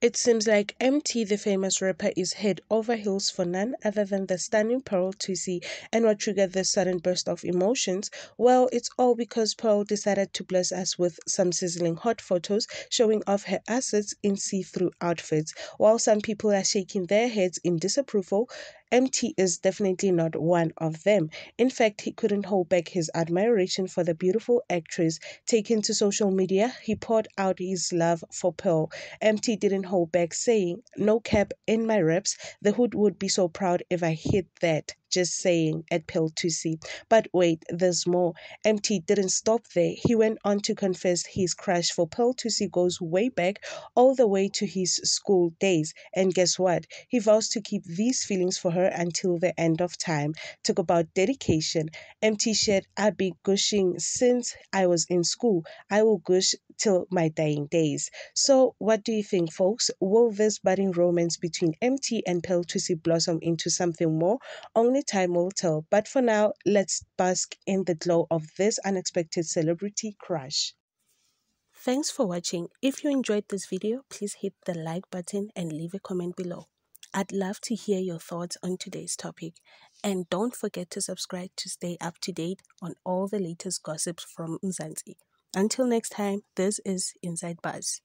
It seems like Emtee, the famous rapper, is head over heels for none other than the stunning Pearl Thusi. And what triggered this sudden burst of emotions? Well, it's all because Pearl decided to bless us with some sizzling hot photos showing off her assets in see through outfits. While some people are shaking their heads in disapproval, Emtee is definitely not one of them. In fact, he couldn't hold back his admiration for the beautiful actress. Taken to social media, he poured out his love for Pearl. Emtee didn't hold back, saying, No cap in my reps, the hood would be so proud if I hit that just saying at Pearl Thusi. But wait, there's more. Emtee didn't stop there. He went on to confess his crush for Pearl Thusi goes way back, all the way to his school days. And guess what? He vows to keep these feelings for her until the end of time. Talk about dedication. Emtee shared, I've been gushing since I was in school. I will gush till my dying days. So, what do you think, folks? Will this budding romance between Emtee and Pearl Thusi blossom into something more? Only only time will tell. But for now, let's bask in the glow of this unexpected celebrity crush. Thanks for watching. If you enjoyed this video, please hit the like button and leave a comment below. I'd love to hear your thoughts on today's topic. And don't forget to subscribe to stay up to date on all the latest gossips from Mzansi. Until next time, this is Inside Buzz.